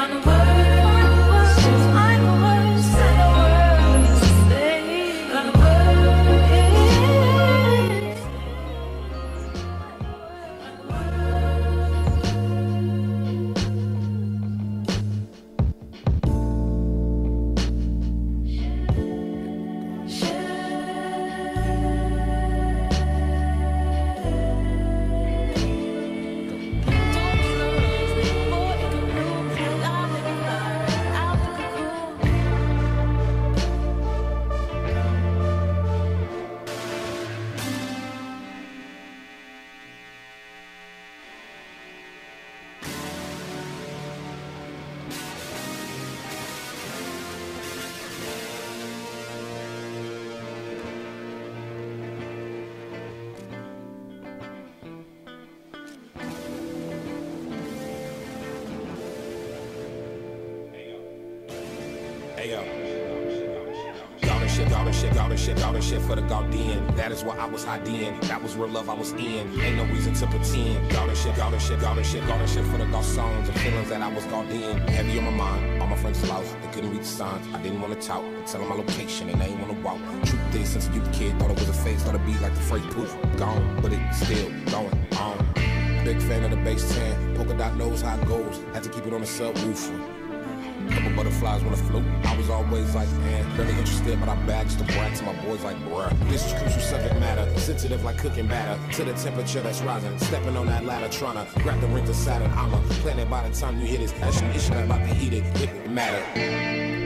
gonna work. Hey yo. Shit, garden shit, garden shit, garden shit for the Gaudian. That is why I was hiding. That was real love I was in. Ain't no reason to pretend. Garden shit, garden shit, garden shit, garden shit for the Garsons and feelings that I was Gaudian. Heavy on my mind. All my friends lost. They couldn't read the signs. I didn't want to talk. Tell them my location and they ain't want to walk. Truth is, since a youth kid, thought it was a phase. Thought it'd be like the phrase poof. Gone, but it's still going on. Big fan of the bass 10. Polka dot knows how it goes. Had to keep it on the subwoofer. Couple butterflies wanna float. I was always like, man, really interested, but I bags the brats to my boys like, bruh. This is crucial subject matter, sensitive like cooking batter. To the temperature that's rising, stepping on that ladder, trying to grab the ring to Saturn. I'm a planet by the time you hit it. That's an issue about to heat it, it matter.